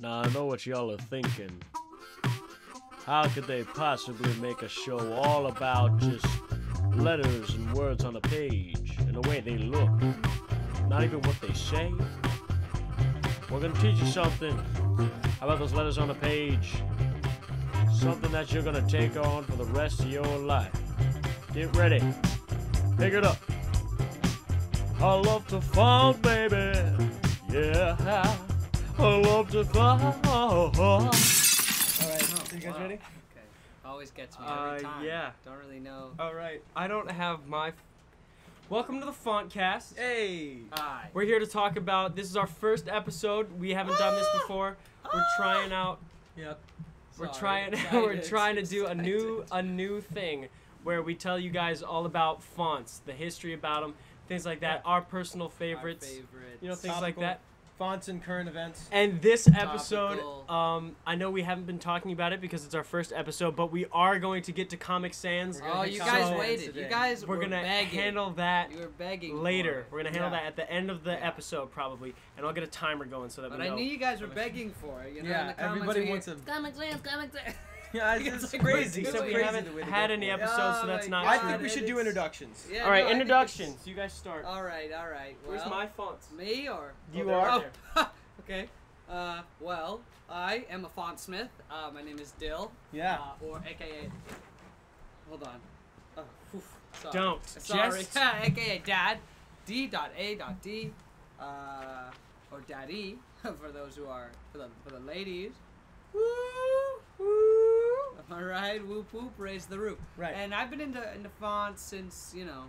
Now I know what y'all are thinking. How could they possibly make a show all about just letters and words on a page and the way they look? Not even what they say? We're gonna teach you something. About those letters on a page? Something that you're gonna take on for the rest of your life. Get ready. Pick it up. I love to funk, baby. Yeah. I love to funk. All right, Oh, you guys wow. ready? Okay. Always gets me Uh, every time. yeah. Don't really know. All right. I don't have my. Welcome to the Fontcast. Hey. Hi. We're here to talk about. This is our first episode. We haven't done this before. We're trying out. Yep. We're Sorry, trying. we're trying to do a new a new thing where we tell you guys all about fonts, the history about them, things like that, our personal Our favorites, favorites. you know, things like that. Fonts and current events. And this episode, um, I know we haven't been talking about it because it's our first episode, but we are going to get to Comic Sans. Oh, you guys Sans waited. today. You guys waited. We're were gonna begging. handle that You were begging. for later. it. We're gonna handle Yeah. that at the end of the Yeah. episode probably, and I'll get a timer going so that But we I knew you guys were begging for it. You know, in Yeah, the comments everybody wants a- Comic Sans, Comic Sans. Yeah, It's it's, it's like crazy. we're It's so we haven't the way to had any for it. episodes, so Oh that's not I God, true. think we should do introductions. Yeah, all right, no, introductions. You guys start. All right, all right. Where's my font? Me or? You they're Oh, okay. Uh, well, I am a font smith. Uh, my name is Dill. Yeah. Uh, or AKA. Hold on. Oh, phew, sorry. Don't. Sorry. Just- AKA Dad. D. Dot A. Dot D. Uh, or Daddy for those who are for the for the ladies. Woo woo. All right. Whoop whoop. Raise the roof. Right. And I've been into into fonts since you know.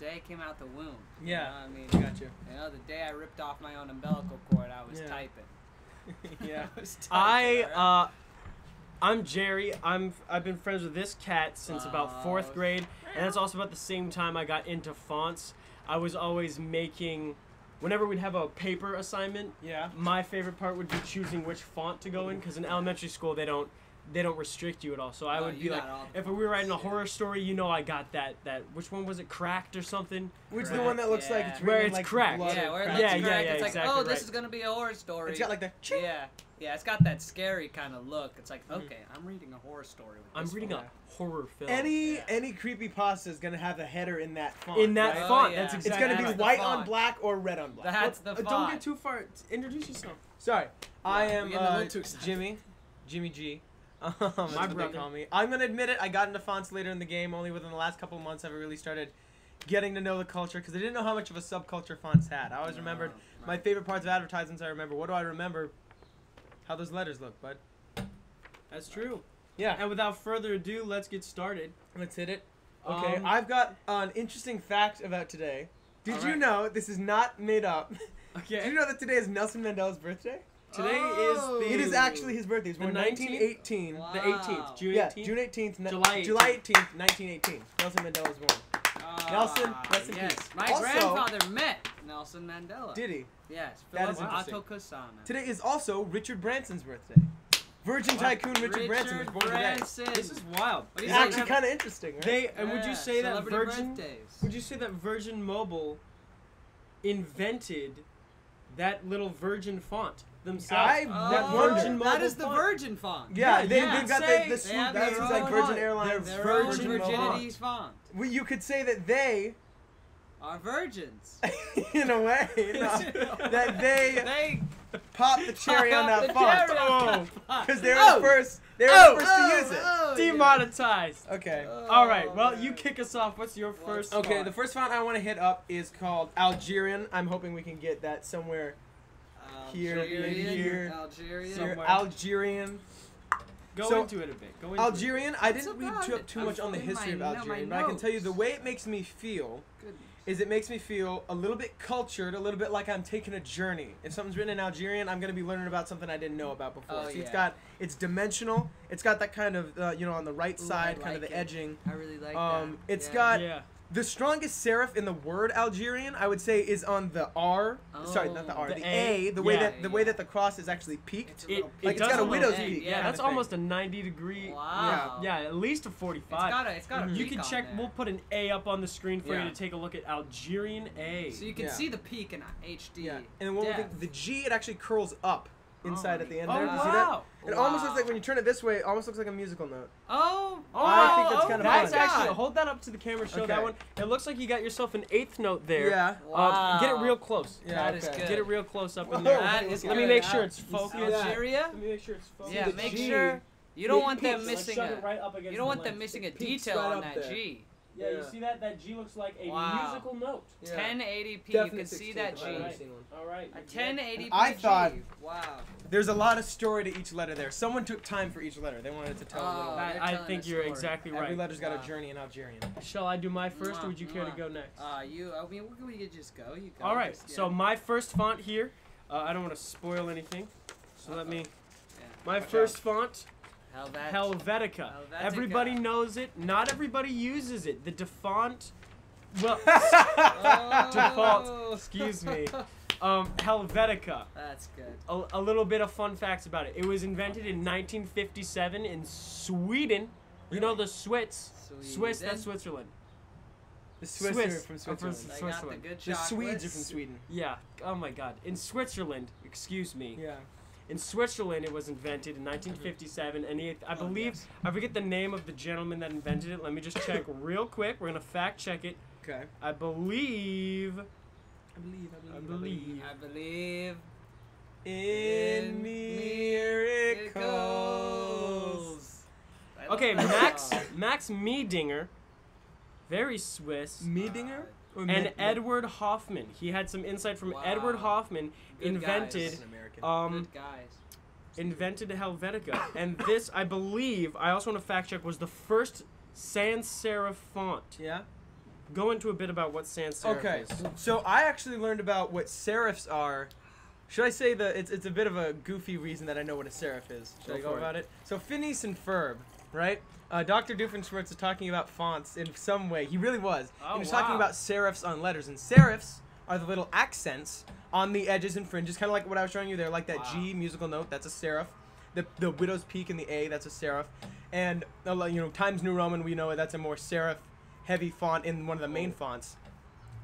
Day I came out the womb. you Yeah. know, I mean, Got you. know, the day I ripped off my own umbilical cord, I was Yeah. typing. yeah. I was I typing, right? uh, I'm Jerry. I'm I've been friends with this cat since about fourth Oh. grade, and that's also about the same time I got into fonts. I was always making, whenever we'd have a paper assignment, Yeah. my favorite part would be choosing which font to go in because in elementary school they don't they don't restrict you at all. So I Oh, would be like, if we were writing a horror story, you know, I got that that which one was it, cracked or something? Which is the one that looks like it's Where it's like cracked. yeah, where it cracked. looks Yeah, yeah, yeah, it's like, exactly oh, this right. is gonna be a horror story. It's got like the. yeah, yeah, it's got that scary kind of look. It's like, Mhm. okay, I'm reading a horror story. I'm reading font. a horror film. Any Yeah. any creepy pasta is gonna have a header in that font. in that right? Oh, font. yeah. That's It's It's gonna be white on black or red on black. That's the Uh, font. Don't get too far. Introduce yourself. Sorry, I am we're getting a uh, little too excited. Jimmy, Jimmy G. Um, they brother. call me. I'm gonna admit it. I got into fonts later in the game. Only within the last couple of months have I really started getting to know the culture because I didn't know how much of a subculture fonts had. I always remembered Oh, my favorite parts of advertisements. I remember. What do I remember? How those letters look, bud. That's true. Yeah. And without further ado, let's get started. Let's hit it. Okay, Um, I've got an interesting fact about today. Did you Alright. know this is not made up? Okay. Did you know that today is Nelson Mandela's birthday? Today Oh. is the It is actually his birthday. He was The born 19th? 1918. Wow. the 18th, June Yeah, 18th. June 18th, ni- July July 18th, 1918. Nelson Mandela was born. Ah, Nelson, rest in yes. peace. My Also- grandfather met Nelson Mandela. Did he? Yes, That is Philip is interesting. Otto Kusama. Today is also Richard Branson's birthday. Virgin What? tycoon Richard, Branson was born today. Branson. This is wild. What do It's you actually kind of interesting, right? They and would you say that Virgin? birthdays. Would you say that Virgin Mobile invented that little Virgin font themselves? I Oh, that Virgin wonder. that Mobile is the font. Virgin font. Yeah, Yeah, they, you they've could got say the, the they swoop. That's like own Virgin font. Airlines. Their Virgin own font. Virginity's font. Well, you could say that they, Are virgins. in a way, no, that they they popped the cherry on that font cherry on that font. because they were Oh! the first. They were Oh! the first to oh, use it. Oh, Demonetized. Okay. yeah. All right. Well, Oh, you kick us off. What's your first? Okay, font. the first font I want to hit up is called Algerian. I'm hoping we can get that somewhere here, Algerian, here, Algerian. here. Somewhere. Algerian. Go So, into it a bit. Go into Algerian. I didn't read too, it? too much on the flipping history of my- no, Algerian, but I can tell you the way it makes me feel Goodness. is it makes me feel a little bit cultured, a little bit like I'm taking a journey. If something's written in Algerian, I'm gonna be learning about something I didn't know about before. Oh, See, it's yeah. got it's dimensional. It's got that kind of uh, you know on the right Ooh, I side, kind of the it. edging. I really like Um, that. it's yeah. got- Yeah. The strongest serif in the word Algerian, I would say, is on the R. sorry, not the Oh. R. The, The A. A, The way yeah. that the way that the cross is actually peaked. It's a It, little- it Like, it's does got a widow's Hey, peak Yeah, That's almost a 90 degree. Wow. Yeah, at least a It's 45. got a, it's got a you peak can check. We'll put an A up on the screen for Yeah. you to take a look at Algerian A. So you can Yeah. see the peak in HD. Yeah. And one more depth. thing, the G it actually curls up inside Oh at the end Oh there. Do you see that? wow! It almost looks like when you turn it this way, it almost looks like a musical note. Oh, Oh, I think that's oh kinda That's fun. actually hold that up to the camera. Show that one. It looks like you got yourself an eighth note there. Yeah. Um, get it real close. Yeah, That is okay. good. Get it real close up in there. That is Let me make sure Uh, it's focused. see that? Algeria? Let me make sure it's focused. Yeah, make sure you don't It want them peaks, Like, missing shove a. it right up You don't the want them missing a detail right on that there. G. Yeah, you see that? That G looks like a Wow. musical note. Yeah. 1080p, you Definitely can see that I've G. Alright. seen one. All right. A you good? 1080p I G. thought- Wow. There's a lot of story to each letter there. Someone took time for each letter. They wanted to tell a Oh, little. I, I think a you're story. exactly Every right. letter's got Wow. a journey in Algerian. Shall I do my first, or would you care to go next? Uh, you. I mean, we could just go. You go. All right. Just- So my first font here. Uh, I don't want to spoil anything, so let me. Yeah. My Watch first font, Helvet. Helvetica. Helvetica. Everybody knows it. Not everybody uses it. The defont. Well, Oh. Default. excuse me. Um, Helvetica. That's good. A, a little bit of fun facts about it. It was invented in 1957 in Sweden. You know the Swiss. Swiss, that's Switzerland. The Swiss, Swiss. are from Oh, from Switzerland. They got the good The. Swedes are from Sweden. Yeah. Oh my God. In Switzerland, excuse me. Yeah. In Switzerland, it was invented in 1957, and it, I Oh, believe yes. I forget the name of the gentleman that invented it. Let me just check real quick. We're gonna fact check it. Okay. I believe. I believe. I believe. I believe. In miracles. Okay, Max. Max Miedinger, very Swiss, Miedinger? Or and Edward Hoffman. He had some insight from Wow. Edward Hoffman. Good invented guys. An American. Um Good guys. invented Helvetica, and this I believe I also want to fact check was the first sans serif font. yeah. Go into a bit about what sans serif Okay. is. So I actually learned about what serifs are. Should I say the? It's it's a bit of a goofy reason that I know what a serif is. Should Go I go for it. about it? So Phineas and Ferb, right? Uh, Dr. Doofenshmirtz is talking about fonts in some way. He really was. Oh, he was talking about serifs on letters, and serifs are the little accents on the edges and fringes, kind of like what I was showing you there, like that Wow. G musical note. That's a serif. The the widow's peak in the A, that's a serif. And uh, you know Times New Roman, we know that's a more serif heavy font in one of the main fonts.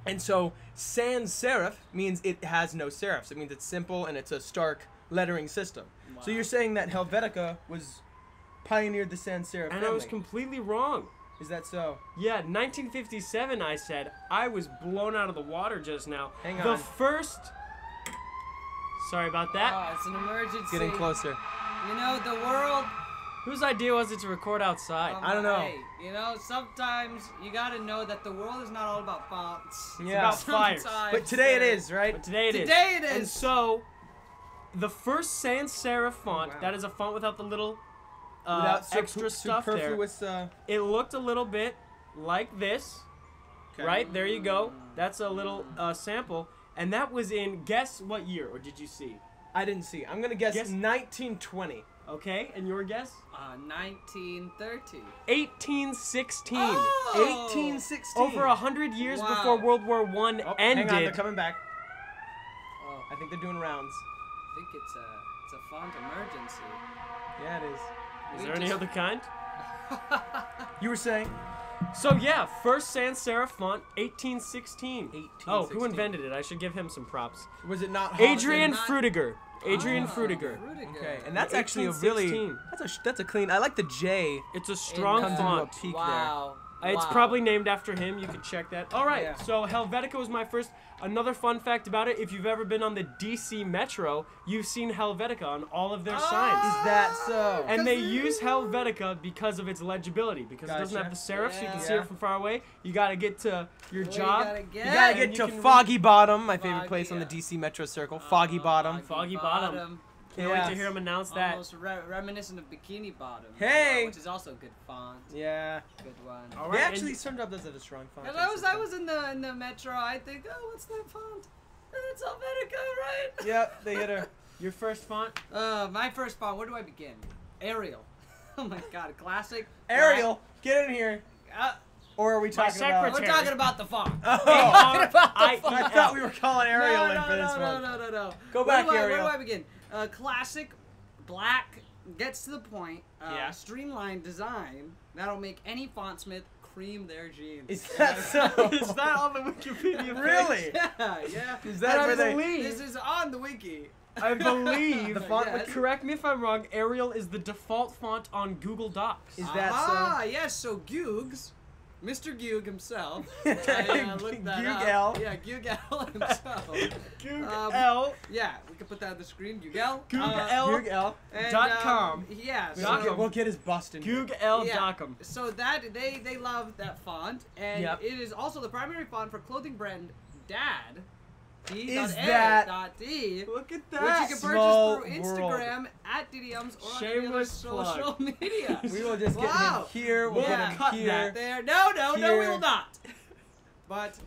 And so sans serif means it has no serifs. It means it's simple and it's a stark lettering system. So you're saying that Helvetica was pioneered the sans serif And I was completely wrong. Is that so? Yeah, 1957. I said I was blown out of the water just now. Hang on. the first. Sorry about that. Oh, it's an emergency. Getting closer. You know, the world. Whose idea was it to record outside? um, I don't know. Hey, you know, sometimes you gotta know that the world is not all about fonts. Yeah. about fires. But today it uh, is, right? But today it is. Today it And so, the first sans serif font, wow. that is a font without the little uh, Without superf- extra stuff there. uh, It looked a little bit like this, Okay. right? There you go. That's a little uh, sample. And that was in, guess what year, or did you see? I didn't see. I'm gonna guess Guess- 1920. Okay, and your guess? Uh, 1930. 1816. Oh! 1816. Over a hundred years Wow. before World War One Oh, ended. Hang on, they're coming back. Oh, I think they're doing rounds. I think it's a it's a font emergency. Yeah, it is. Is We there any other kind? You were saying? So yeah, first sans serif font, 1816. Oh, who invented it? I should give him some props. Was it not? Adrian not- Frutiger. Adrian Oh, Frutiger. Frutiger. Okay, and that's actually a really 1816. that's a that's a clean. I like the J. It's a strong comes a font. peak wow. Uh, It's Wow. probably named after him. You can check that. All right. Yeah. So Helvetica was my first. Another fun fact about it: if you've ever been on the DC Metro, you've seen Helvetica on all of their signs. Is that so? And they use Helvetica because of its legibility, because it doesn't have the Gotcha. serifs, you can Yeah. see it from far away. You gotta get to your Well, you job. gotta get. you gotta get to Foggy Bottom, my favorite Foggy, place on the. DC Metro Circle. Foggy Uh, Bottom. Foggy Bottom. Can't wait to hear him announce that. Almost re- reminiscent of Bikini Bottom. Hey! well, which is also a good font. Yeah. Good one. All They actually and- turned up does have a strong font. And I was I was in the in the metro. I think, oh, what's that font? It's Helvetica, right? Yep, they hit her. your first font. Uh, my first font. Where do I begin? Arial. oh my God, classic. Ariel, get in here. Uh, Or are we talking about? we're talking about the font. Oh, talking about the I- font. I thought we were calling Ariel no, in no, for no, this no, one. No, no, no, Go where back, I, Ariel. Where do I begin? Uh, classic, black, gets to the point. Uh, Yeah. Streamlined design. That'll make any fontsmith cream their jeans. Is that so? Is that on the Wikipedia really? yeah, yeah. Is that And where they? This is on the wiki. I believe. The font Yes. Correct me if I'm wrong. Arial is the default font on Google Docs. Is that so? ah, yes. So Googs, Mr. Goog himself. I uh, looked that Google. up. Yeah, Google himself. Google Um, Yeah, we can put that on the screen. Google. Google. Uh, Google. and, dot um, com. Yeah. We'll, get, we'll get his bust in. here. Google Yeah. Dockham. so that they they love that font, and Yep. it is also the primary font for clothing brand Dad. D. Is dot A that- dot D. Look at that. Which you can purchase through world. Instagram at DDMs or on Shameless social plug. media. We will just get Wow. him here. We'll Yeah. get him Cut here. that. There, no, no, no, we will not. But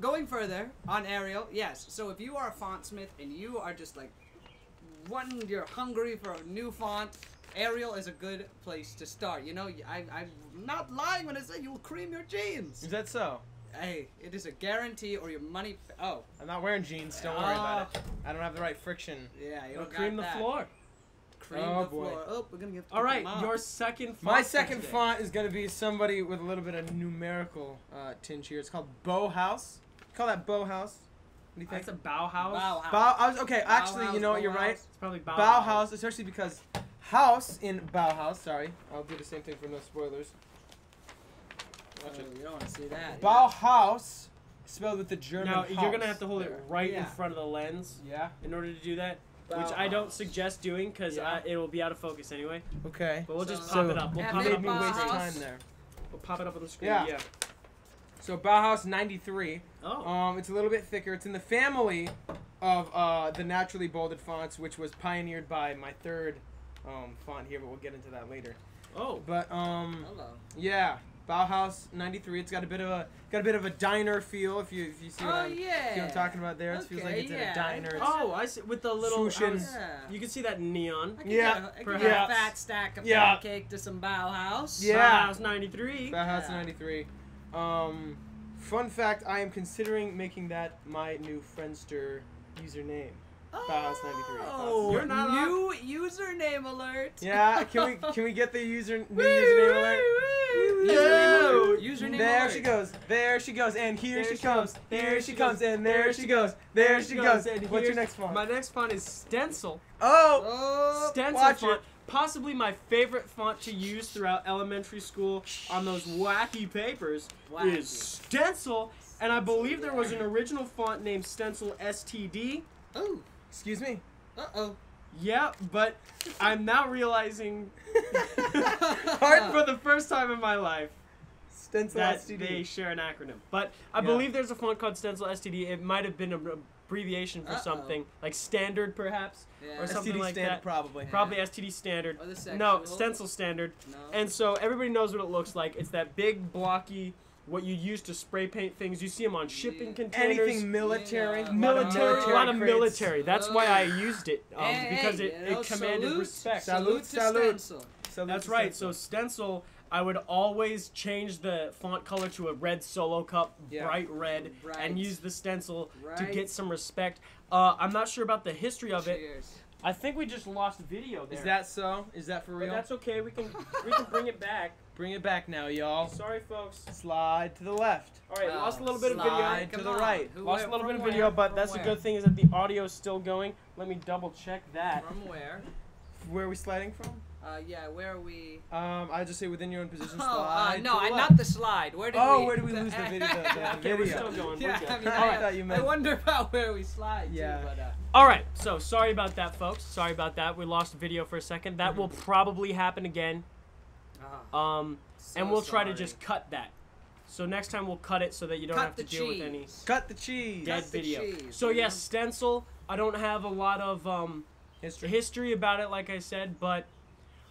going further on Arial, yes. So if you are a font smith and you are just like one, you're hungry for a new font. Arial is a good place to start. You know, I, I'm not lying when I say you'll cream your jeans. Is that so? Hey, it is a guarantee or your money. Oh, I'm not wearing jeans. Don't worry about it. I don't have the right friction. yeah, you It'll don't cream got the that. floor. Cream Oh, the boy. floor. Oh, we're gonna give. All right, your second font. My second today. font is gonna be somebody with a little bit of numerical uh, tinge here. It's called Bauhaus. Call that Bauhaus. What do you think? That's a Bauhaus. Bauhaus. Bau- I was, okay, actually, you know what? You're right. Bauhaus. It's probably Bauhaus. Bauhaus, especially because house in Bauhaus. Sorry, I'll do the same thing for no spoilers. Watch Oh, it. you don't want to see that. Bauhaus, spelled with the German. Now you're gonna have to hold there. it right Yeah. in front of the lens Yeah. in order to do that, which I don't suggest doing because Yeah. it will be out of focus anyway. Okay. But we'll just So- pop it up. We'll pop maybe it Made up me on the waste screen. Time there. We'll pop it up on the screen. Yeah. Yeah. So Bauhaus 93. Oh. Um, it's a little bit thicker. It's in the family of uh, the naturally bolded fonts, which was pioneered by my third um, font here, but we'll get into that later. Oh. But um, Hello. yeah, Bauhaus 93. It's got a bit of a got a bit of a diner feel. If you if you see what, Oh I'm, yeah. see what I'm talking about there, it feels like Okay, it's in yeah. a diner. It's, Oh, I see. With the little. Was- Yeah. you can see that neon. I can Yeah, get a, I can get perhaps. a fat stack of Yeah. pancake to some Bauhaus. Yeah. Bauhaus 93. Bauhaus Yeah. 93. Um, fun fact: I am considering making that my new Friendster username. Bauhaus 93. Oh, You're not on- new username alert. Yeah, can we can we get the user new username alert? Username alert. Username There alert. she goes. There she goes. And here There she comes. goes. There she comes. And there she goes. There she goes. And What's your next font? My next font is Stencil. Oh, Oh, Stencil watch font. it. Possibly my favorite font to use throughout elementary school on those wacky papers Wacky. is Stencil. And I believe there was an original font named Stencil STD. oh, excuse me. uh oh. Yeah, but I'm now realizing Pardon? for the first time in my life Stencil that STD. they share an acronym. But I Yeah. believe there's a font called Stencil STD. It might have been an abbreviation for Uh-oh. something like standard, perhaps, Yeah. or something STD like standard that. probably. Probably STD standard. Or the No, stencil standard. No. And so everybody knows what it looks like. It's that big blocky, what you use to spray paint things. You see them on shipping Yeah. containers. Anything military. Yeah. lot of military, a lot of military. That's why I used it um, Hey, because it, it commanded salute, respect. Salute, Salute, to salute. Salute That's to right. So stencil. stencil, I would always change the font color to a red solo cup, Yeah. bright red, Right. and use the stencil to get some respect. Uh, I'm not sure about the history of it. Cheers. I think we just lost video there. Is that so? Is that for But real? that's okay. We can we can bring it back. Bring it back now, y'all. Sorry, folks. Slide to the left. All right, Oh, lost a little bit of uh, video. slide. to Come the on. right. Who- Lost a little bit of video, where? but From that's the where? good thing is that the audio is still going. Let me double check that. From where? Where are we sliding from? Uh, yeah, where are we? Um, I just say within your own position. Oh, Slide. uh, no, I, left. not the slide. Where did Oh, we? where did we lose the video? The, the Okay, we're still going. We're Yeah. I, mean, I I, thought you I wonder about where we slide Yeah. to, but uh, All right, so sorry about that, folks. Sorry about that. We lost video for a second. That will Mm-hmm. probably happen again. ah, Um, so and we'll try to just cut that. So next time we'll cut it so that you don't cut have to deal cheese. with any Cut the cheese. dead Cut the video. cheese, so yes, know? stencil. I don't have a lot of um, History. history about it, like I said, but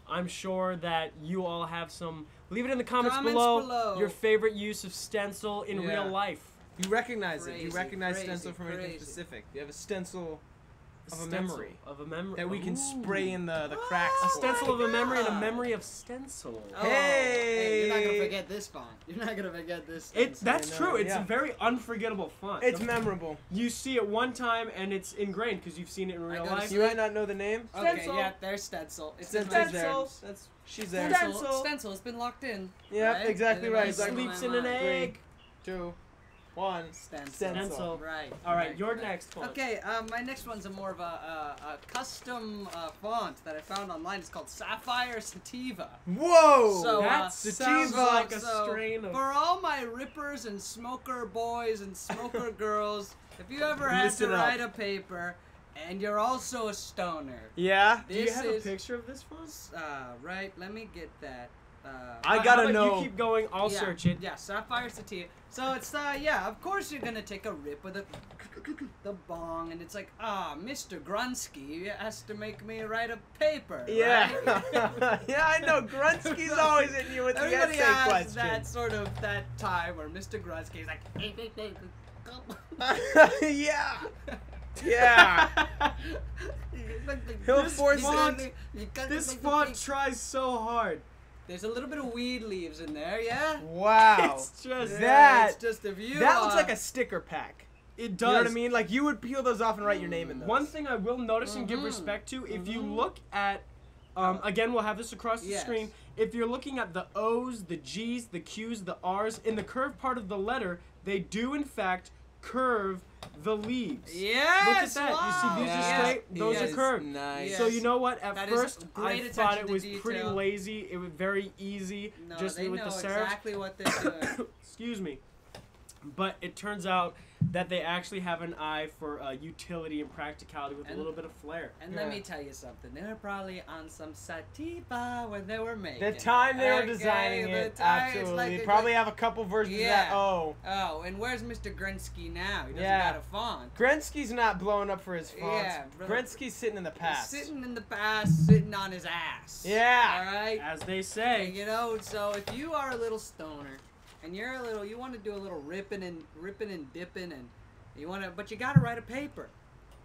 I'm sure that you all have some. Leave it in the comments, Comments below, below. your favorite use of stencil in Yeah. real life. You recognize it. You recognize crazy, stencil from anything specific. You have a stencil A Of a memory. Of a memory. that we can Ooh. spray in the, the cracks. A Oh for. stencil my of a memory and a memory of stencil. Oh, hey, you're not gonna forget this font. You're not gonna forget this. It, stencil. that's I know, true. It's yeah. a very unforgettable font. It's The- memorable. you see it one time and it's ingrained because you've seen it in real life. You might not know the name. Okay, stencil. yeah, there's stencil. It's in Stencil's my there. Stencil. That's She's there. Stencil. Stencil. Stencil. It's been locked in. Yeah, right? exactly right. then It's like I sleeps in an mind. egg. two, One. Stencil. Stencil. Right. All right, right, your right. next font. Okay, um, my next one's a more of a, a, a custom uh, font that I found online. It's called Sapphire Sativa. Whoa. So, That uh, sounds sativa. like a So, strain of. For all my rippers and smoker boys and smoker girls, if you ever had to up. write a paper and you're also a stoner, yeah. Do you have is a picture of this font? uh, right. Let me get that. Uh, I gotta about know. You keep going. I'll yeah, search it. Yeah, Sapphire Sativa. So it's uh yeah, of course you're gonna take a rip with a the bong and it's like, ah, Mr. Grunsky has to make me write a paper. Yeah. right? yeah, I know. Grunsky's always in you with the Everybody essay has question. that sort of that time where Mr. Grunsky's like, hey, hey, hey, come. yeah. Yeah. He'll This force font- it. This font tries so hard. There's a little bit of weed leaves in there, yeah. Wow. It's just Yeah, that- it's just a view. that looks like a sticker pack. it does. You does. know what I mean? Like you would peel those off and write your name in those. One thing I will notice and give Mhm. respect to, if you Mhm. look at, um, again, we'll have this across the Yes. screen. If you're looking at the O's, the G's, the Q's, the R's, in the curved part of the letter, they do in fact curve the leaves. Yes. Look at that. You see, these are straight, those are curved. Nice. So you know what? At That first, I thought it was pretty lazy. It was very easy, No, just they with know the serifs. exactly what they're doing. Excuse me. But it turns out that they actually have an eye for uh, utility and practicality with And- a little bit of flair. And Yeah. let me tell you something. They were probably on some sativa when they were making. the time they were okay? designing The it, time- absolutely. like- it's Probably like- have a couple versions Yeah. of that. Oh. Oh, and where's Mr. Grinsky now? He doesn't Yeah. got a font. Grensky's not blowing up for his fonts. Yeah, brother. Grensky's sitting in the past. He's sitting in the past, sitting on his ass. Yeah. All right. As they And, say, you know, so if you are a little stoner, and you're a little, you want to do a little ripping and ripping and dipping, and you want to, but you got to write a paper,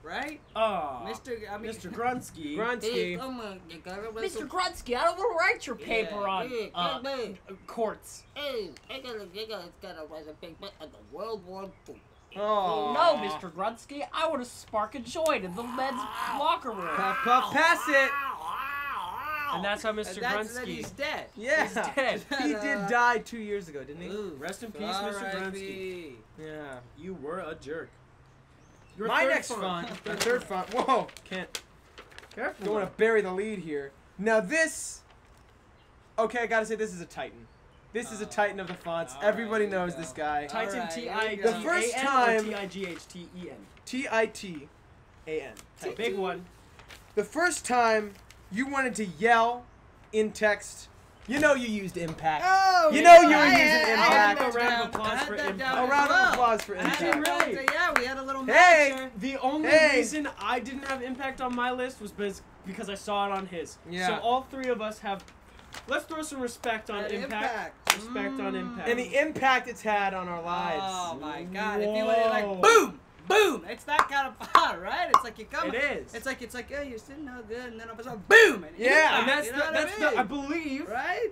right, oh, Mister? I mean, Mr. Grunsky. Grunsky. come on, you gotta write Mr. Grunsky, I don't want to write your Yeah, paper on yeah, uh, come courts. Hey, I gotta, I gotta, gotta write a paper on the World War II. Oh. No, Mr. Grunsky, I want to spark a joint in the men's locker room. Puff, puff, pass it. And that's how And Mr. that's that Grunsky. he's dead. Yeah. He's dead. he did die two years ago, didn't he? Ooh, Rest in peace, Mr. Grunsky. R.I.P.. Yeah. You were a jerk. Your My next font. My third font. Whoa. Can't. Careful. Don't want to bury the lead here. Now this. Okay, I gotta say this is a titan. This is a Oh. titan of the fonts. All Everybody right, knows this guy. Titan Alright, T here I we T go. A The first time- T I G H T E N. T I T A N. It's a big one. The first time you wanted to yell in text, you know you used impact. Oh, You know you were I using had- I impact. had A round of applause for I had that impact. down A as round of applause for I had impact. Really? Yeah, we had a little Hey! match there. The only Hey! reason I didn't have impact on my list was because because I saw it on his. Yeah. So all three of us have. Let's throw some respect on impact. impact. Respect on Mm. impact. And the impact it's had on our lives. Oh my god! If you went like Whoa. boom, boom, it's that kind of fun, right? It's like you come. It is. It's like it's like, oh, you're sitting all good, and then all of a sudden, boom! And Yeah. and that's you the, know what that's I the? I believe. right?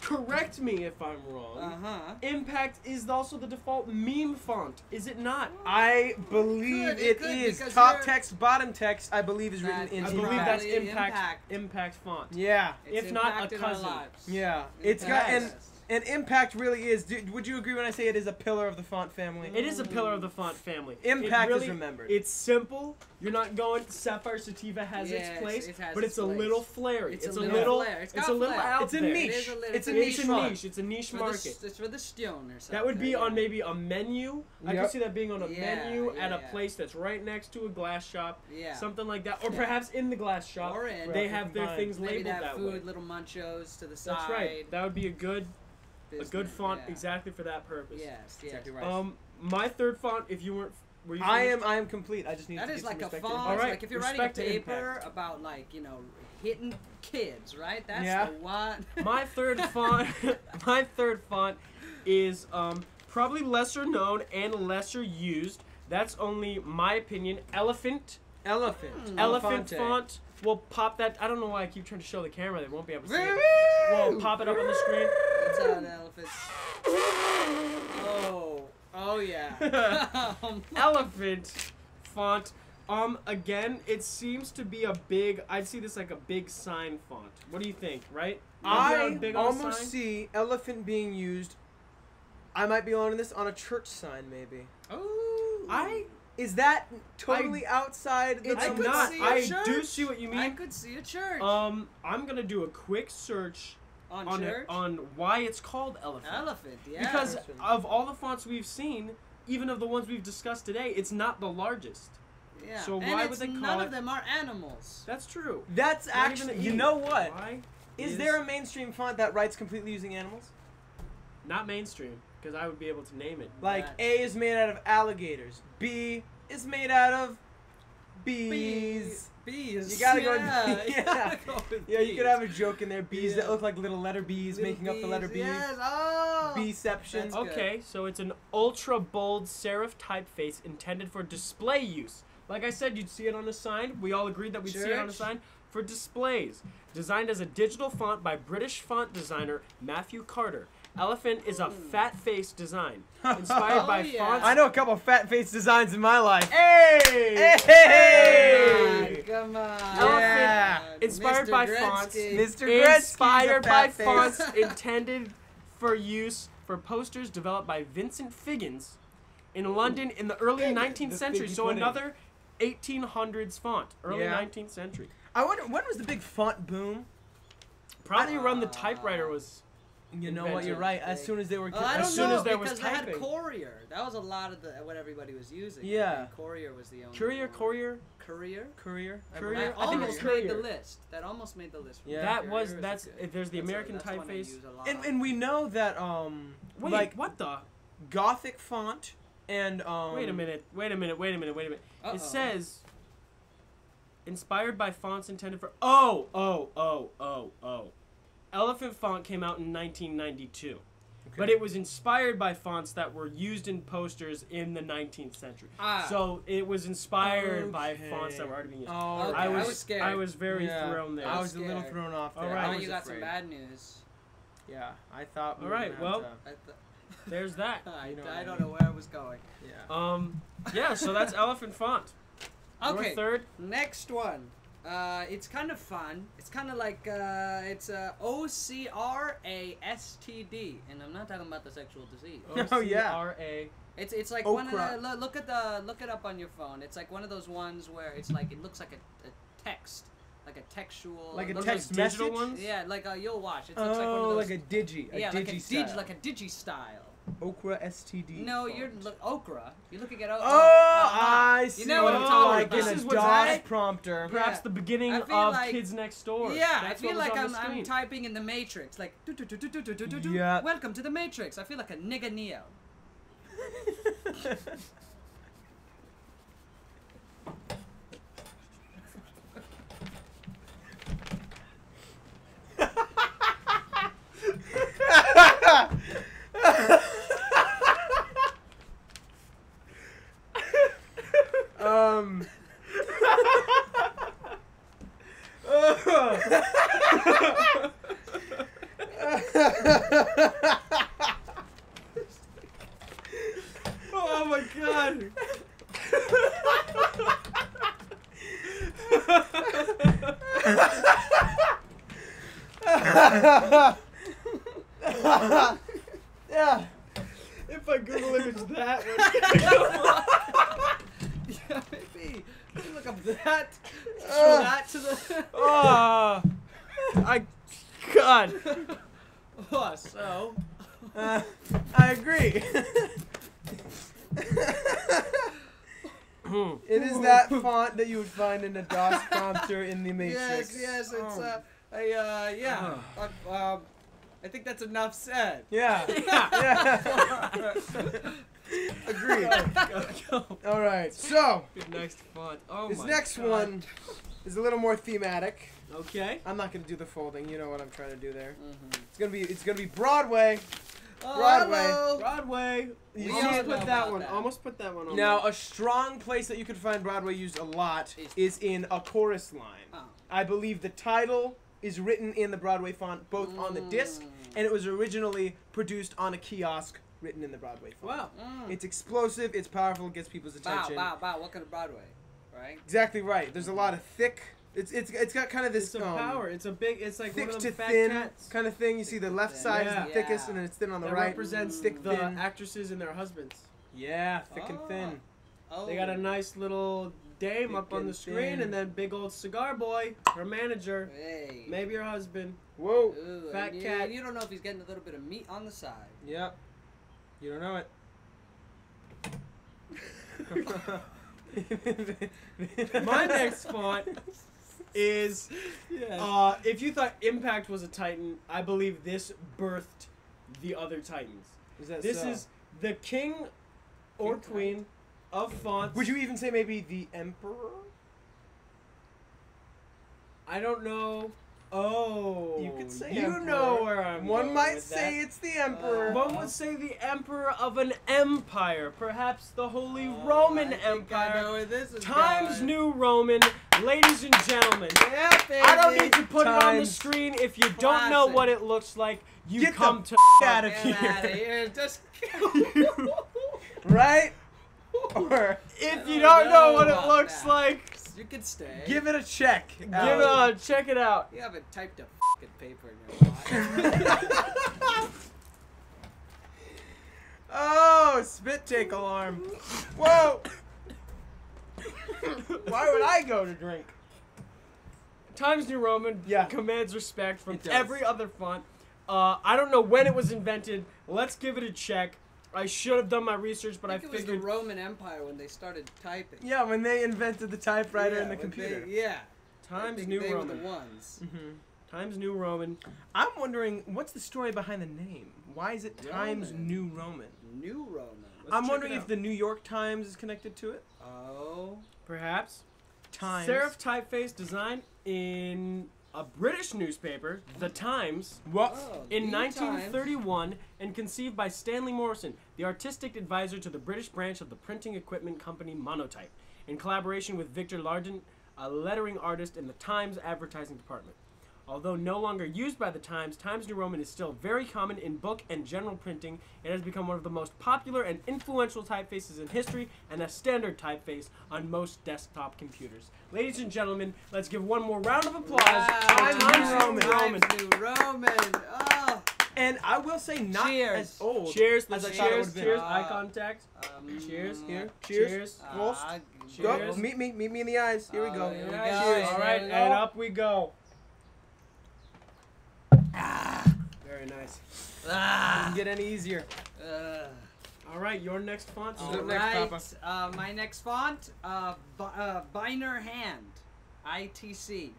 Correct me if I'm wrong. Uh huh. Impact is also the default meme font, is it not? I believe Could, it it is. Top you're- text, bottom text, I believe is written in I believe impact. that's impact impact. impact font. Yeah. It's If not, a impacted our cousin. lives. Yeah. It's got and Yes. And impact really is. Do, would you agree when I say it is a pillar of the font family? It is a pillar of the font family. It Impact is remembered. It's simple. You're not going. Sapphire Sativa has Yes, its place, it has but its it's a place. little flary. It's It's, a a, little little. flair. It's It's, got a little out It's a there. niche. It is a little- It's a it's niche It's a niche. It's a niche For the, market. s- it's for the stoners. That would be there, on maybe a menu. I Yep. could see that being on a Yeah, menu yeah, at a yeah. place that's right next to a glass shop, Yeah. something like that, or perhaps in the glass shop. Or in. They have their things Maybe labeled to have that food, little munchos to the side. That's right. That would be a good a good font yeah. exactly for that purpose. Yes, yes. Exactly right. Um, my third font, if you weren't, were you? I am. I am complete. I just need That to is get some like a respect font. to All right, Like if you're writing a paper impact. about like you know hitting kids, right? That's Yeah. the one. My third font, my third font is um, probably lesser known and lesser used. That's only my opinion. Elephant, Elephant. Hmm. elephant Elefante. font. We'll pop that. I don't know why I keep trying to show the camera. They won't be able to see it. Woo! We'll pop it up on the screen. That's how the elephants. Oh, oh yeah. Um, Elephant font. Um, again, it seems to be a big. I'd see this like a big sign font. What do you think? Right? I big almost sign? see elephant being used. I might be alone in this on a church sign, maybe. Oh, I Is that totally outside the It's I'm could not. see a I church. do see what you mean. I could see a church Um, I'm gonna do a quick search on, on church. on why it's called elephant. Elephant, yeah. Because of all the fonts we've seen, even of the ones we've discussed today, it's not the largest. yeah. so and why it's, would they call none it- of them are animals. That's true. That's Not actually. You know what? Why Is there a mainstream font that writes completely using animals? not mainstream? Because I would be able to name it. Like That's- A is made out of alligators. B is made out of bees. Bees. You gotta go- yeah, you yeah. gotta go with Yeah, you could have a joke in there. Bees that look like little letter B's, Little making up the letter bees, B. Yes. Oh. Beception. That's good. Okay, so it's an ultra bold serif typeface intended for display use. Like I said, you'd see it on a sign. We all agreed that we'd see it on a sign for displays. Designed as a digital font by British font designer Matthew Carter. Elephant is a fat face design inspired Oh, by yeah. fonts. I know a couple of fat face designs in my life. Hey! Hey! Come on. Yeah. Inspired Mr. by Gretzky. fonts. Mr. Gretzky's Inspired by face. fonts intended for use for posters developed by Vincent Figgins in London in the early Fig- 19th the century. So pudding. another 1800s font, early Yeah. 19th century. I wonder when was the big font boom? Probably around the Uh, typewriter was. You know what? You're Invented. right. As soon as they were, Oh, I As don't soon know as there was because they had. Courier. That was a lot of the what everybody was using. I Yeah. Courier was the only. Courier, one. Courier. Courier. courier, Courier? I think it almost was made the list. That almost made the list. Yeah. That was that's if there's the American that's one I typeface. use a lot. And and we know that um Wait, like what the? Gothic font and um. Wait a minute. Wait a minute. Wait a minute. Wait a minute. Uh-oh. It says inspired by fonts intended for Oh, oh, oh, oh, oh. Elephant font came out in 1992. But it was inspired by fonts that were used in posters in the 19th century. Ah. So it was inspired by fonts that were already being used. Oh, Okay, I I was, was scared. I was very Yeah. thrown there. I was a little thrown off there. All I right. now you got some bad news. Yeah, I thought. We All were right, gonna well- th- There's that. I, You know what I I don't mean. know where I was going. yeah. Um, yeah. So that's elephant font. Okay. Your third. Next one. Uh, it's kind of fun. It's kind of like uh, it's uh, O C R A S T D, and I'm not talking about the sexual disease. Oh, yeah. O-C-R-A. It's it's like one of the look at the look it up on your phone. It's like one of those ones where it's like it looks like a, a text, like a textual. Like a text are digital message? ones? Yeah, like uh, you'll watch. It looks like one of Oh, those. like a digi, a yeah, digi like a style. like a digi style. Okra STD. No, font. you're look okra. You're looking at o- Oh, uh-huh. I see. know what I'm talking about. This is what's DOS prompter. Perhaps Yeah. the beginning of like- Kids Next Door. Yeah, That's I feel like I'm, I'm typing in the Matrix, like do do do do do do do do do. Yeah. Welcome to the Matrix. I feel like a nigga Neo. um. oh my god. yeah. if I Google image that yeah, maybe. Let me look up that. Show Uh. that to the. Oh, I, God. oh, so. Uh, I agree. It is that font that you would find in a DOS prompter in the Matrix. Yes, yes, it's Oh. uh, I, uh, yeah. I, um, I think that's enough said. Yeah. Yeah. yeah. Agreed. Go, go. All right. So Good next font. Oh this my next God. one is a little more thematic. Okay. I'm not gonna do the folding. You know what I'm trying to do there. Mm-hmm. It's gonna be it's gonna be Broadway. Oh, Broadway. hello. Broadway. You We see all it? know put that one. that. Almost put that one on. Now a strong place that you could find Broadway used a lot Is- is in a chorus line. Oh. I believe the title is written in the Broadway font, both on the disc, Mm. and it was originally produced on a kiosk, written in the Broadway font. Wow. Mm. It's explosive. It's powerful. It gets people's Bow, attention. bow, bow. Welcome to Broadway, right? Exactly right. There's a lot of thick. It's it's it's got kind of this It's a um, power. It's a big. It's like thick one of to fat thin cats. kind of thing. You see the left thin. side is Yeah. the thickest, and then it's thin on the that right. represents thick, the thin. actresses and their husbands. Yeah, thick and Oh. thin. Oh. They got a nice little dame Thick up on the screen, thin. and then big old cigar boy, her manager, Hey. maybe her husband. Whoa. Ooh, fat and you, cat. You don't know if he's getting a little bit of meat on the side. Yep. You don't know it. My next font is Yes. uh, if you thought Impact was a Titan, I believe this birthed the other Titans. is that This so? is the king or King queen of fonts. Would you even say maybe the emperor? I don't know. Oh, You could say you emperor. know where I'm. One going might with say that. it's the emperor. Uh, One would say the emperor of an empire, perhaps the Holy Oh, Roman I think I know Empire. where this is Times going. New Roman, ladies and gentlemen. Yeah, baby. I don't need to put it on the screen. If you don't know what it looks like, you Get the come to out of Get here. outta here. Just. right? Or If you don't don't know know what it looks that. like, you can stay. give it a check. give it a check it out. You haven't typed a fucking paper in your life. oh, spit take alarm. Whoa. Why would I go to drink? Times New Roman Yeah. commands respect from every other font. Uh, I don't know when it was invented. Let's give it a check. I should have done my research, but I I, think it was figured the Roman Empire when they started typing. Yeah, when they invented the typewriter Yeah, and the computer. They, yeah. I Times think New they Roman. were the ones. hmm Times New Roman. I'm wondering what's the story behind the name? Why is it Times New Roman? New Roman. Let's I'm check wondering it if the New York Times is connected to it. Oh. Perhaps. Times. Serif typeface design in a British newspaper, The Times, What? oh in the 1931 and conceived by Stanley Morison, the artistic advisor to the British branch of the printing equipment company Monotype, in collaboration with Victor Lardent, a lettering artist in the Times advertising department. Although no longer used by the Times, Times New Roman is still very common in book and general printing. It has become one of the most popular and influential typefaces in history and a standard typeface on most desktop computers. Ladies and gentlemen, let's give one more round of applause Wow. for Times Times New New Roman. Roman. Times New Roman. Oh. And I will say not Cheers. as old. Cheers, as let's I thought it cheers, would've cheers, Uh, eye contact. Um, Cheers, here, Cheers. cheers. Prost. Ah, Go, meet me, meet me in the eyes. Here we Oh, go. here we go. cheers. All right, we and up we go. Very nice. Ah. Doesn't get any easier. Ugh. All right, your next font. All All next, right, uh, my next font, uh, uh, Viner Hand, ITC.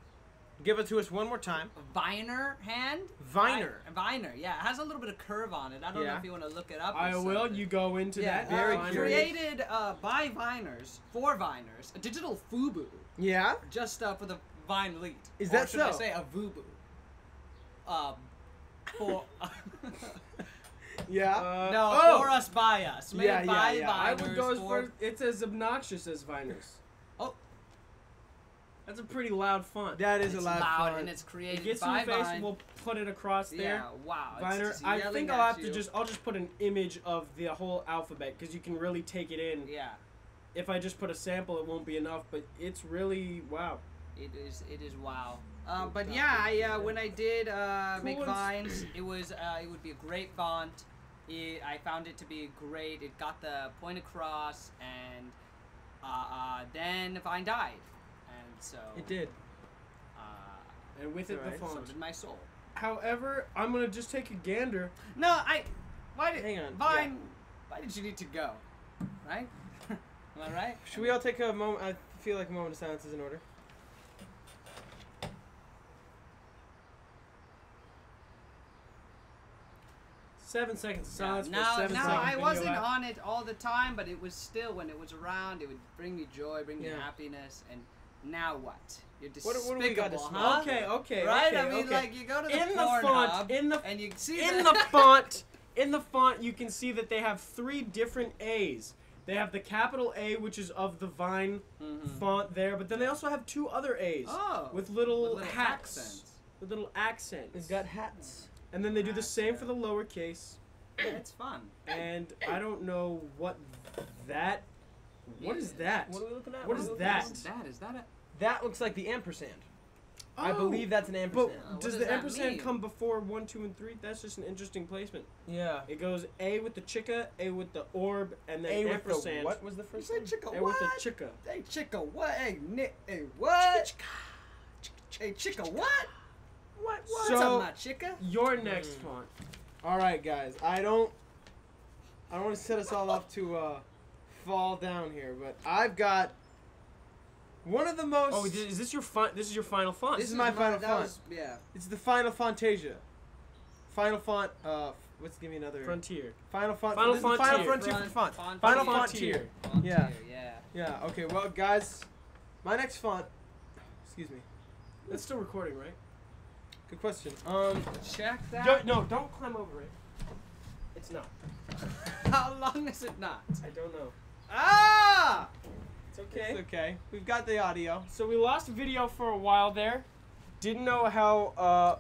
Give it to us one more time. Viner Hand. Viner. Vi- Viner, yeah, it has a little bit of curve on it. I don't know if you want to look it up. or I will. You go into Yeah, that. very uh, curious. created uh, by Viners for Viners, a digital FUBU, Yeah. just uh, for the Vine Elite. Is or that should I say a VUBU? Um, for Yeah. Uh, no, oh! for us by us, made Yeah, yeah, by yeah. I Viners would go as for. It's as obnoxious as Viners. Oh. That's a pretty loud font. that is it's a loud, loud font. and it's It gets by in your face. Vine. We'll put it across there. Yeah, wow. Viner. I think I'll have you. to just. I'll just put an image of the whole alphabet because you can really take it in. Yeah, If I just put a sample, it won't be enough. But it's really wow. it is. It is wow. Uh, Good but yeah, I, uh, when I did uh, make vines, it was uh, it would be a great font. It, I found it to be great. It got the point across, and uh, uh, then Vine died, and so It did. Uh, And with it, Alright, the so font. did my soul. However, I'm gonna just take a gander. No, I. Why did Hang on, Vine? Why did you need to go? Right? Am I right? Should we all take a moment? I feel like a moment of silence is in order. Seven seconds of silence for no, seven no, seconds. I wasn't app. on it all the time, but it was still when it was around, it would bring me joy, bring me Yeah. happiness, and now what? You're What- despicable, what do we got huh? Okay, okay, Right? okay, I mean, okay. like you go to the in the Pornhub font, in the and you see in the, the font, in the font, you can see that they have three different A's. They have the capital A, which is of the Vine Mhm. font there, but then they also have two other A's Oh, with little, with little hacks, accents. with little accents. It's got hats. And then they do the same for the lowercase. It's fun. And I don't know what that What is that? What are we looking at? What are is we looking that? What's that? Is that a? That looks like the ampersand. I Oh, believe that's an But ampersand. what does does the ampersand mean? come before one, two, and three? That's just an interesting placement. yeah. It goes A with the chica, A with the orb, and then A with the ampersand. what was the first say one? chica A with the what? chica. Hey chica what? Hey Nick. Hey what? Chica. Hey chica what? What? What's So- up, my chica? Your next Mm. font. All right, guys. I don't. I don't want to set us all up to uh, fall down here, but I've got one of the most. Oh, is this your fi- This is your final font. This is my final that font. was- yeah. It's the final Fantasia. Final font. Uh, let's give me another. Frontier. Final font. Final this is Final Frontier. frontier Front- font. font- Final Frontier. frontier. Frontier, Yeah. Yeah. Yeah. Okay. Well, guys, my next font. Excuse me. It's still recording, right? Good question. Um. Check that. Don't, no, don't climb over it. It's not. How long is it not? I don't know. Ah! It's okay. It's okay. We've got the audio. So we lost video for a while there. Didn't know how. Uh,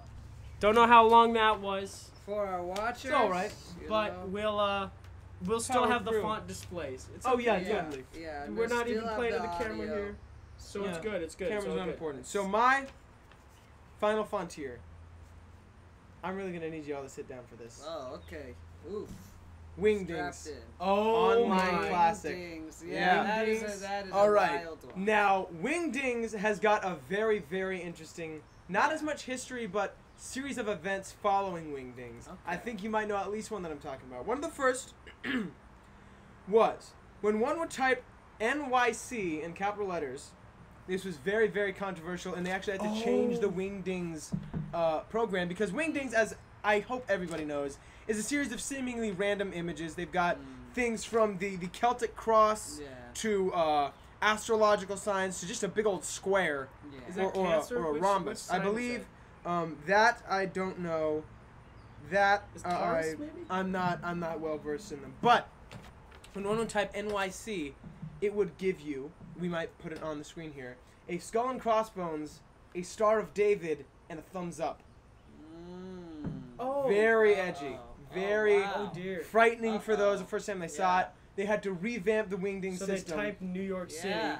don't know how long that was. For our watchers. It's alright, But know. we'll uh, we'll still Power have the through. font displays. It's Oh, okay. yeah, yeah, totally. yeah. We're not even playing to the the camera here, so it's good. It's good. Camera's it's not good. important. So my final frontier. I'm really gonna need you all to sit down for this. Oh, okay. Oof. Wingdings. Oh Online my. classic. Wingdings. Yeah. Yeah, that is Wingdings. a, that is All a right. wild one. Now, Wingdings has got a very, very interesting, not as much history, but series of events following Wingdings. I think you might know at least one that I'm talking about. One of the first was when one would type NYC in capital letters. This was very, very controversial, and they actually had to change the Oh. Wingdings uh, program because Wingdings, as I hope everybody knows, is a series of seemingly random images. They've got Mm. things from the, the Celtic cross Yeah. to uh, astrological signs to just a big old square Yeah. Is or, that or, a, Cancer? or a Which- rhombus. which I sign is believe um, that I don't know. That Is uh, Taurus, I, maybe? I'm not I'm not well versed in them. But when one would type NYC, it would give you. We might put it on the screen here. A skull and crossbones, a star of David, and a thumbs up. Mm. Oh. Very Oh. edgy. Oh, Very wow. Oh dear. frightening for those the first time they saw it. They had to revamp the wingding So system. they type New York City, Yeah.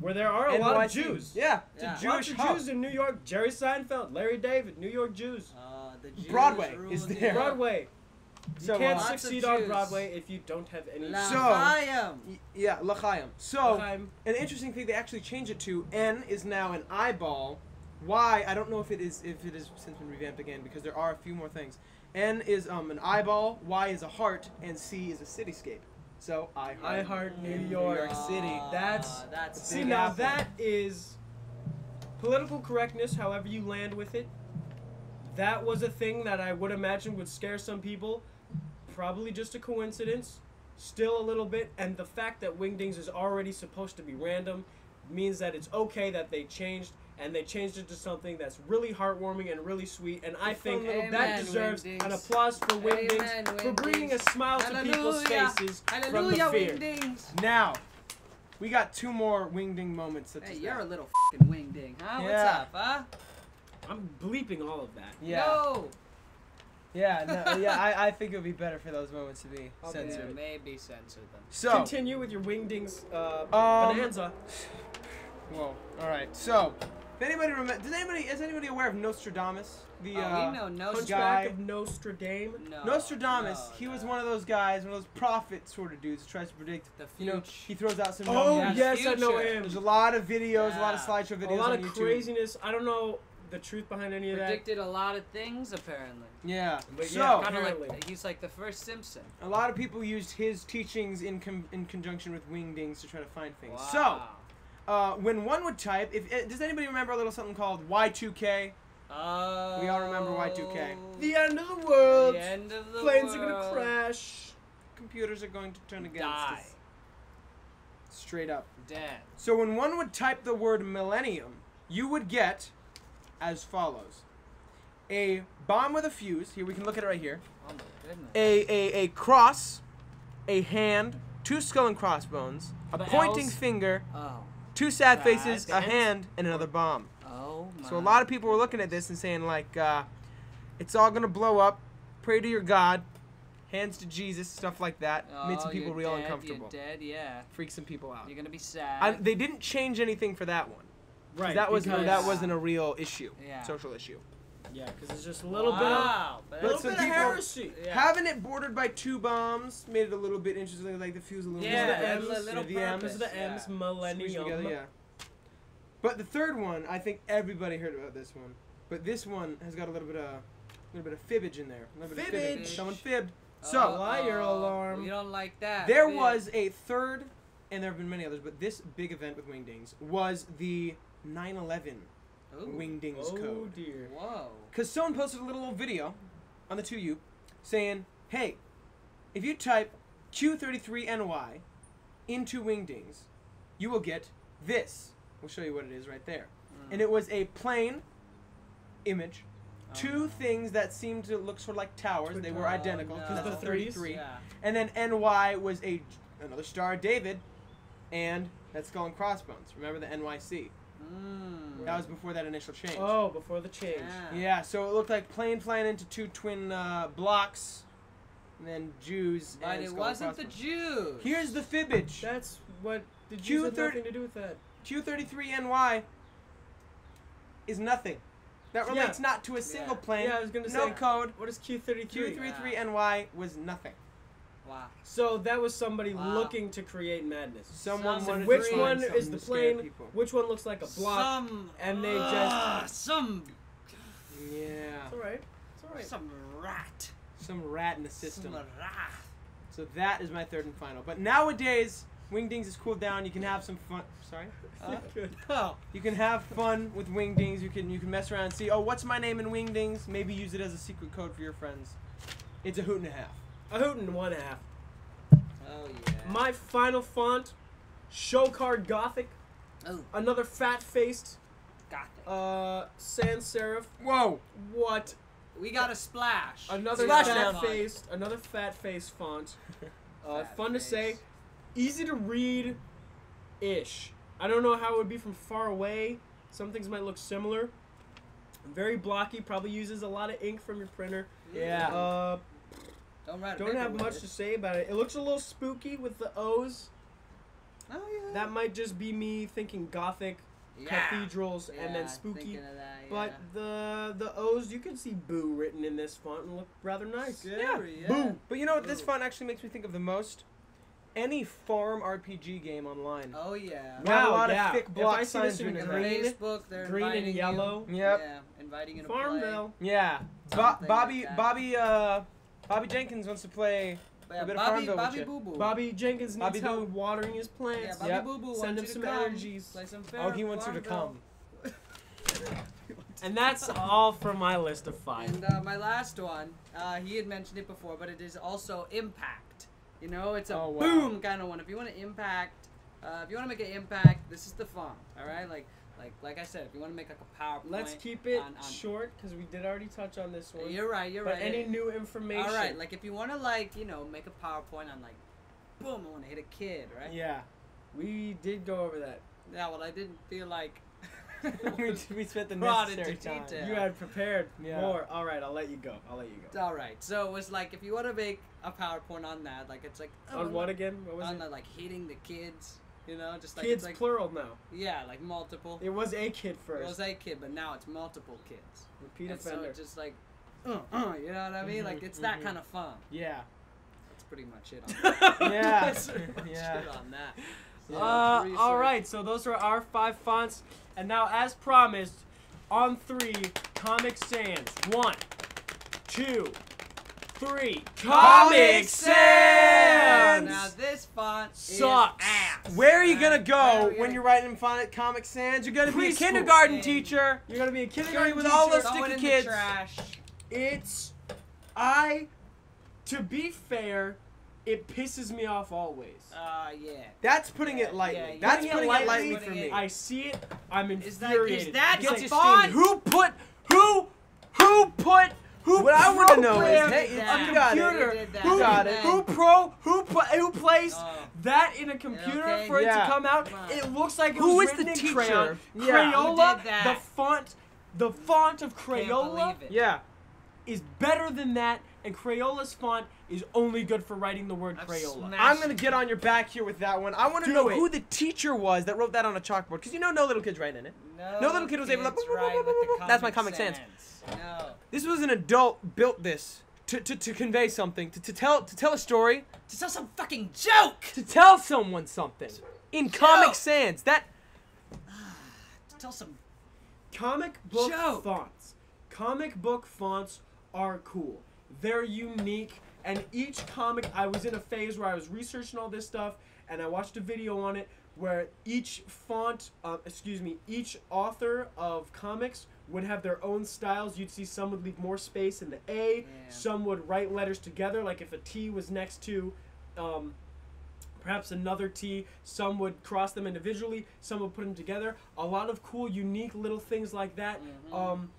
where there are a lot of Jews. Yeah, it's Yeah. a Jewish Lots of. Jews in New York. Jerry Seinfeld, Larry David, New York Jews. Uh, the Jews Broadway is the there. earth. Broadway. You So, can't uh, succeed on Broadway if you don't have any. La So- Chaim. Y- Yeah, L'chaim. So, time. an interesting thing they actually changed it to N is now an eyeball. Y, I don't know if it is if it is since been revamped again because there are a few more things. N is um an eyeball, Y is a heart, and C is a cityscape. So I I heart. heart New New York. York City. That's- that's See Big now Apple. that is political correctness. However you land with it, that was a thing that I would imagine would scare some people. Probably just a coincidence. Still a little bit, and the fact that Wingdings is already supposed to be random means that it's okay that they changed, and they changed it to something that's really heartwarming and really sweet. And I think Amen, that deserves Wingdings. an applause for Wingdings Amen, for bringing a Wingdings. smile to people's Hallelujah. faces from the fear. wingdings. Now, we got two more wingding moments. Such Hey, as you're that. a little fucking wingding, huh? What's up, huh? I'm bleeping all of that. Yeah. No. Yeah, no, yeah. I, I think it would be better for those moments to be Okay. censored. Yeah, maybe censor them. So, Continue with your Wingdings uh, Um, bonanza. whoa. All right. So, if anybody remember, does anybody is anybody aware of Nostradamus? The oh, uh, we know no Hunchback Hunchback guy- of Nostradame. No, Nostradamus, no, he was no. one of those guys, one of those prophet sort of dudes who tries to predict. The You know, future. he throws out some. Oh numbers. Yes, yes, I know future. him. There's a lot of videos, a lot of Yeah. slideshow videos A lot on of YouTube. craziness. I don't know the truth behind any of that. Predicted a lot of things apparently. Yeah. But so, yeah, Kind of Apparently. like he's like the first Simpson. a lot of people used his teachings in com- in conjunction with wingdings to try to find things. Wow. So, uh, when one would type, if uh, does anybody remember a little something called Y2K? Oh. We all remember Y2K. The end of the world. The end of the Planes are gonna crash. Computers are going to turn against Die. us. Straight up. Dead. So when one would type the word millennium, you would get as follows: a bomb with a fuse. Here we can look at it right here. Oh my goodness. A a, a cross, a hand, two skull and crossbones, a The pointing L's. finger, Oh. two sad faces, a hand, and another bomb. Oh my. So a lot of people were looking at this and saying like, uh, "It's all gonna blow up. Pray to your God. hands to Jesus, stuff like that. Made some Oh, people real dead, uncomfortable. You're dead, yeah. Freaked some people out. You're gonna be sad. I, they didn't change anything for that one. Right. that wasn't because- that wasn't a real issue, Yeah. social issue. Yeah, because it's just a little bit of wow, But little some bit of people- heresy. Yeah. Having it bordered by two bombs made it a little bit interesting, like the fuse a little Yeah, bit. the M's, li- little the M's. Of the M's, yeah. millennium. Together, yeah. But the third one, I think everybody heard about this one. But this one has got a little bit of, a little bit of fibbage in there. A little bit of Fibbage? fibbage. Someone fibbed. So Uh-oh. Liar alarm. We don't like that. there Yeah. was a third, and there have been many others, but this big event with Wingdings was the 9/11 Ooh. Wingdings Oh code. Oh dear. Whoa. Because someone posted a little video on the 2U saying, hey, if you type Q33NY into Wingdings, you will get this. We'll show you what it is right there. Mm. And it was a plain image, oh, two things that seemed to look sort of like towers. They were Oh, identical because no. the The 30s? 33. Yeah. And then NY was a another star David, and that skull and crossbones. Remember the NYC? Mm. That was before that initial change. Oh, before the change. Yeah. Yeah, so it looked like plane flying into two twin uh, blocks, and then Jews. But and it skull wasn't the. Jews. Here's the fibbage. That's what. Did you have Q30 nothing to do with that? Q33NY is nothing. That Yeah. relates not to a single Yeah. plane. Yeah, I was gonna no say. code. What is Q33? Q33NY was nothing. Wow. So that was somebody Wow. looking to create madness. Someone Someone wanted Which one something is the plane? Which one looks like a block? Some. and they just- Ah, some. Yeah. It's alright. It's alright. Some rat. Some rat in the system. Some rat. So that is my third and final. But nowadays, Wingdings is cooled down. You can have some fun. Sorry. Uh, Good. oh. You can have fun with Wingdings. You can you can mess around and see. Oh, what's my name in Wingdings? Maybe use it as a secret code for your friends. It's a hoot and a half. A hoot and one half. Oh yeah. My final font, Showcard Gothic. Oh, Another fat faced got it. uh, sans serif. Whoa! What? we got a splash. Another Splash fat faced. Another fat faced font. Uh, Fat fun to say. Easy to read ish. I don't know how it would be from far away. Some things might look similar. Very blocky, probably uses a lot of ink from your printer. Yeah. Uh, Don't write. don't have much it. to say about it. It looks a little spooky with the O's. Oh yeah. That might just be me thinking gothic yeah. cathedrals and then spooky. thinking of that, But the the O's, you can see boo written in this font and look rather nice. Scary, yeah. Boom. But you know what this font actually makes me think of the most? Any farm RPG game online. Oh yeah. Got a Wow, lot of yeah. thick If block I see signs this in doing green, Facebook, they're green and yellow. You. Yep. Yeah, inviting you to Farmville. Yeah. Bo- Bobby, like. Bobby, uh, Bobby Jenkins wants to play. play. Yeah, A bit of Bobby, Farmville with Bobby you. Boo Boo. Bobby Jenkins needs Bobby help watering his plants. Yeah. Bobby Yep. Boo Boo Send wants him some to come. energies. Play some Oh, he wants you to come. And that's all from my list of five. And uh, my last one, uh, he had mentioned it before, but it is also impact. You know, it's a Oh, wow. boom kind of one. If you want to impact, uh, if you want to make an impact, this is the font. All right, like, like, like I said, if you want to make like a PowerPoint. Let's keep it on- on- short because we did already touch on this one. You're right. You're but right. any new information? All right, like if you want to like you know make a PowerPoint on like, boom, I want to hit a kid, right? Yeah. we did go over that. Yeah. Well, I didn't feel like. we, we spent the Brought necessary into time. detail. You had prepared Yeah. more. All right, I'll let you go. I'll let you go. All right. So it was like if you want to make a PowerPoint on that, like it's like oh, on what again? What was on it? the, like hitting the kids, you know, just like Kids it's like plural now. yeah, like multiple. It was a kid first. It was a kid, but now it's multiple kids. Repeat and so offender. it's just like, uh, uh, you know what I mean? Like it's that mhm. kind of fun. Yeah. That's pretty much it. On that. Yeah. That's pretty much Yeah. it on that. So, Uh, all right, so those are our five fonts, and now, as promised, on three, Comic Sans. One, two, three. Comic Sans! Now this font Sucks. is ass. Where are you gonna go are we when you're writing in font Comic Sans? You're gonna be a kindergarten And- teacher. You're gonna be a kindergarten with all those sticky in kids. the trash. It's, I, to be fair, it pisses me off always. Uh, yeah. That's putting Yeah, it lightly. yeah, That's putting it putting it lightly, lightly putting for it- me. I see it, I'm infuriated. Is that- is that Gets the font? Who put, who, who put, who What I wanna know is, programmed hey, you a got it. computer? Did that. Who, got it. who pro, who put, who placed Oh. that in a computer okay. for it Yeah. to come out? Come. It looks like it Who was is the written in teacher? crayon. Yeah. Crayola, Who did that? the font, the font of Can't Crayola. it. Yeah. Is better than that, and Crayola's font is only good for writing the word I've Crayola. I'm gonna get on your back here with that one. I want to know it. who the teacher was that wrote that on a chalkboard, because you know no little kids writing in it. No, No little kid was able to- write with the That's my Comic sense. No. This was an adult built this to, to, to convey something, to, to tell to tell a story, To tell some fucking joke. to tell someone something. In Comic Sans, that To tell some. Comic book Joke. fonts. Comic book fonts are cool. They're unique, and each comic. I was in a phase where I was researching all this stuff, and I watched a video on it where each font, uh, excuse me, each author of comics would have their own styles. You'd see some would leave more space in the A, Yeah. some would write letters together, like if a T was next to. Um, perhaps another T. Some would cross them individually. Some would put them together. A lot of cool, unique little things like that. Mhm. Um,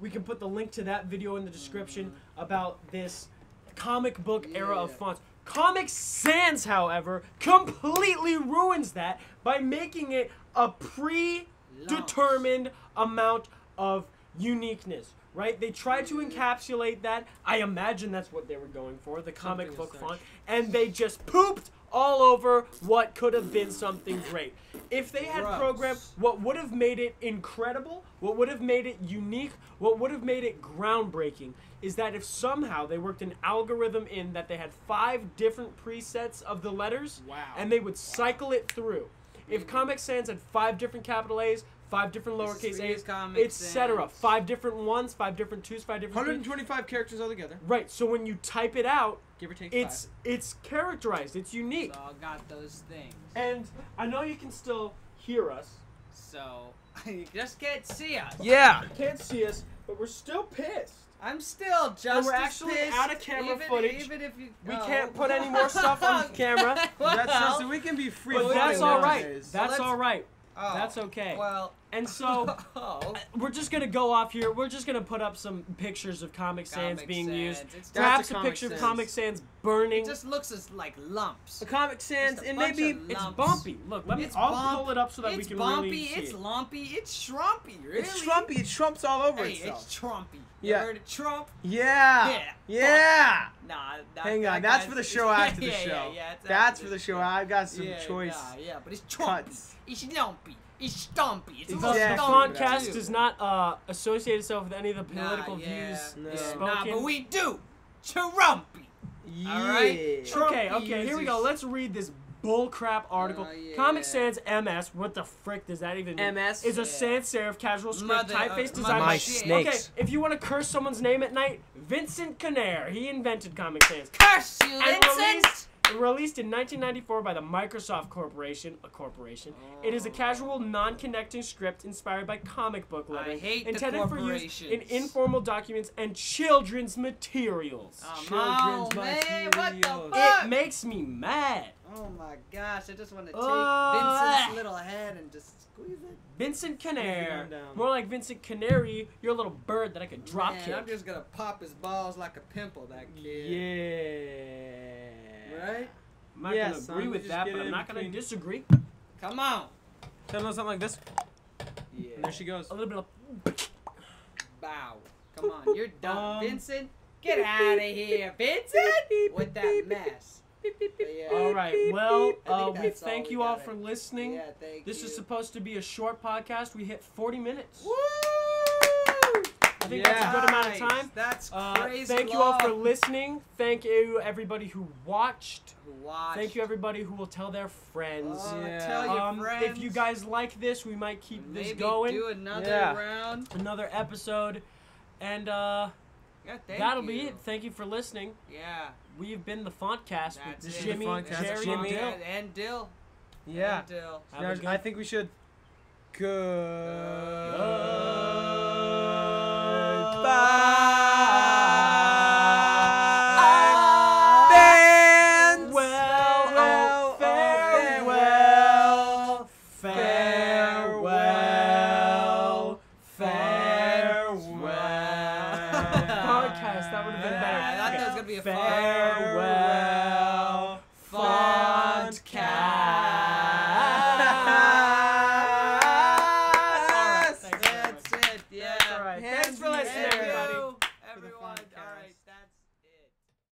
we can put the link to that video in the description about this comic book era of fonts. Comic Sans, however, completely ruins that by making it a predetermined amount of uniqueness. Right? They tried to encapsulate that. I imagine that's what they were going for, the comic Something book font. And they just pooped all over what could have been something great. If they had Gross. programmed what would have made it incredible, what would have made it unique, what would have made it groundbreaking is that if somehow they worked an algorithm in that they had five different presets of the letters Wow. and they would cycle it through. If Comic Sans had five different capital A's, five different This is lowercase for a's, etc. Five different ones, five different twos, five different threes. 125 characters altogether, Right. So when you type it out, give or take it's it's characterized. It's unique. It's all got those things. And I know you can still hear us. So you just can't see us. Yeah. You can't see us, but we're still pissed. I'm still just. we're actually pissed, out of camera even, footage. Even if you, We oh. can't put any more stuff on camera. That's Well, so we can be free. But that's all right. nowadays. That's let's- all right. oh, That's okay. Well. And so oh, we're just gonna go off here. We're just gonna put up some pictures of Comic Sans being Sans. used. It's Perhaps a a picture of Comic Sans burning. it just looks as like lumps. A Comic Sans, and maybe it's bumpy. Look, let me. It's I'll bump- pull it up so that it's we can bumpy. really see it's bumpy. it. It's lumpy. It's shrumpy. Really. it's Trumpy. It trumps all over Hey, itself. it's Trumpy. Yeah. You heard it, Trump? Yeah. Yeah. Yeah. Nah, that, Hang that on, that's for the show after the show. Yeah, yeah, That's for the show. I've got some choice. Yeah, but it's Trumpy. It's lumpy. It's stumpy. It's a The, little Exactly. the stumpy Fontcast too. does not uh, associate itself with any of the Nah, political yeah, views No. spoken. Nah, but we do. Trumpy. Yeah. Alright, Trump- okay, Trumpy okay, here we go. Let's read this bullcrap article. Oh, yeah. Comic Sans MS. What the frick does that even mean? MS? is a Yeah. sans serif casual script Mother- uh, typeface mother designed by My snakes. Okay, if you want to curse someone's name at night, Vincent Connare. He invented Comic Sans. Curse you, And Vincent. Released, in 1994 by the Microsoft Corporation, a corporation. It is a casual, non-connecting script inspired by comic book I lettering, intended for use in informal documents and children's materials. Oh, Children's man, what the materials. fuck? It makes me mad. Oh my gosh, I just want to take Uh, Vincent's little head and just squeeze it. Vincent down. More like Vincent Canary. You're a little bird that I could drop Man, kick. I'm just gonna pop his balls like a pimple, that kid. Yeah. Right? I'm not Yeah, gonna son, agree with just that, get but I'm in not gonna disagree. Come on. Tell them something like this. Yeah. And there she goes. A little bit of. Bow. Come on, you're done, Um, Vincent. Get out of here, Vincent, with that mess. Yeah, All right. Well, uh, we that's all thank we you all gotta- for listening. Yeah, thank This you. is supposed to be a short podcast. We hit 40 minutes. Woo! I think that's a good amount of time. That's Uh, crazy. thank you all for listening. Thank you everybody who watched. Who watched. Thank you everybody who will tell their friends. Oh, Yeah. Tell your Um, friends. if you guys like this, we might keep maybe this going. do another Yeah. round. Another episode, and uh, Yeah, thank that'll you. be it. Thank you for listening. Yeah. We've been the Fontcast That's with it. Jimmy, The Fontcast, Jerry, Jimmy. and Dill. And, and Dill. Yeah. And Dill. Have Now, good- I think we should. Goodbye.